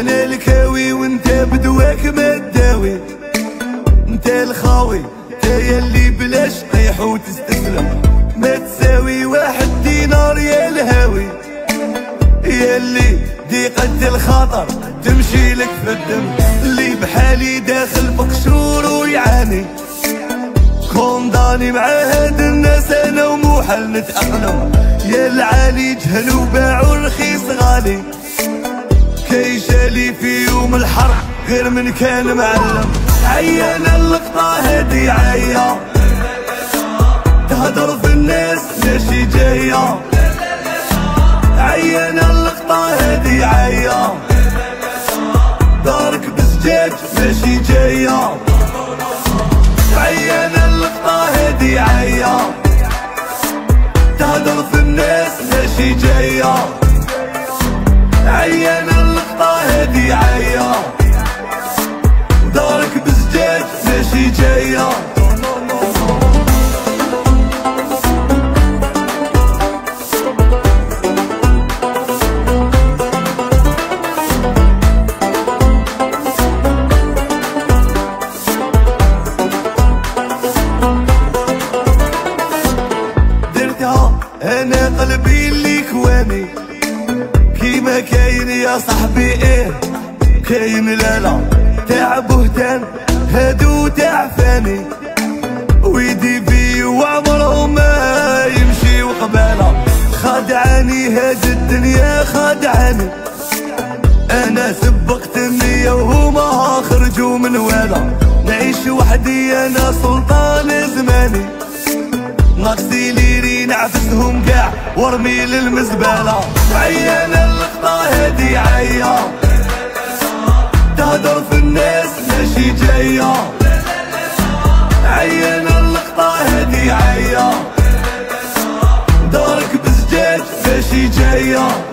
أنا الكاوي وأنت بدواك ما تداوي. أنت الخاوي أنت يلي بلاش طيح وتستسلم. ما تساوي واحد دينار يا الهاوي. يلي ضيقة الخطر تمشي لك في الدم. اللي بحالي داخل بقشور ويعاني. كونداني مع هاد الناس أنا وموحل نتأقلم. يا العالي جهل وباعوا رخيص غالي. كيشالي في يوم الحرب غير من كان معلم. عيان اللقطة هادي عيا. تهدر في الناس ماشي جاية. عيان اللقطة هادي عيا. دارك بزجاج ماشي جاية. عيان اللقطة هادي عيا. تهدر في الناس ماشي جاية. عيان اللقطة هادي عيا دارك يا صاحبي إيه؟ كاين لالا تاع بهتان هادو تاع فاني. ويدي بي وعمره ما يمشي وقباله. خادعاني هاد الدنيا خادعاني أنا سبقت النية وهما خرجوا من والا. نعيش وحدي أنا سلطان زماني. ناقصي لي نعفسهم كاع وارمي للمزبالة. عيان اللقطة هادي عيا. تهدر في الناس ماشي جاية. عيان اللقطة هادي عيا. دارك بزجاج ماشي جاية.